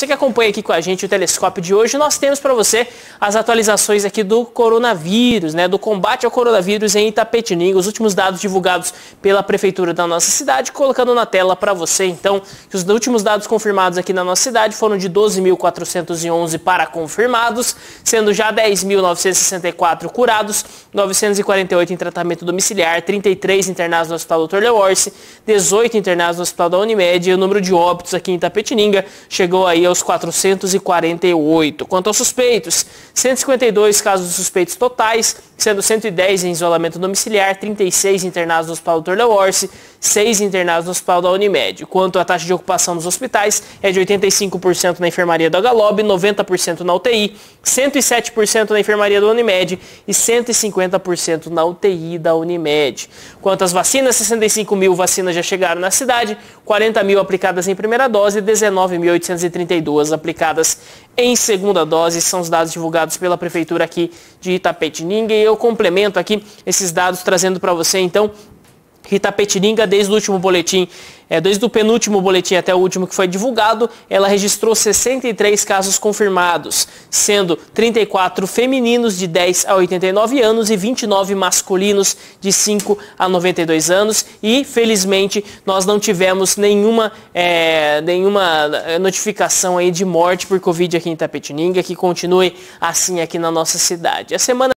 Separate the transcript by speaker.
Speaker 1: Você que acompanha aqui com a gente o telescópio de hoje, nós temos para você as atualizações aqui do coronavírus, né, do combate ao coronavírus em Itapetininga, os últimos dados divulgados pela prefeitura da nossa cidade, colocando na tela para você, então, que os últimos dados confirmados aqui na nossa cidade foram de 12.411 para confirmados, sendo já 10.964 curados, 948 em tratamento domiciliar, 33 internados no Hospital Dr. Leorce, 18 internados no Hospital da Unimed e o número de óbitos aqui em Itapetininga chegou aí aos 448. Quanto aos suspeitos, 152 casos suspeitos totais, sendo 110 em isolamento domiciliar, 36 internados no Hospital Dr. Leorce, 6 internados no Hospital da Unimed. Quanto à taxa de ocupação dos hospitais, é de 85% na enfermaria da Galob, 90% na UTI, 107% na enfermaria da Unimed e 150% na UTI da Unimed. Quanto às vacinas, 65 mil vacinas já chegaram na cidade, 40 mil aplicadas em primeira dose e 19.832 aplicadas em segunda dose. São os dados divulgados pela Prefeitura aqui de Itapetininga. Eu complemento aqui esses dados trazendo para você, então, Itapetininga, desde o último boletim, é, desde o penúltimo boletim até o último que foi divulgado, ela registrou 63 casos confirmados, sendo 34 femininos de 10 a 89 anos e 29 masculinos de 5 a 92 anos. E, felizmente, nós não tivemos nenhuma, é, nenhuma notificação aí de morte por Covid aqui em Itapetininga, que continue assim aqui na nossa cidade. A semana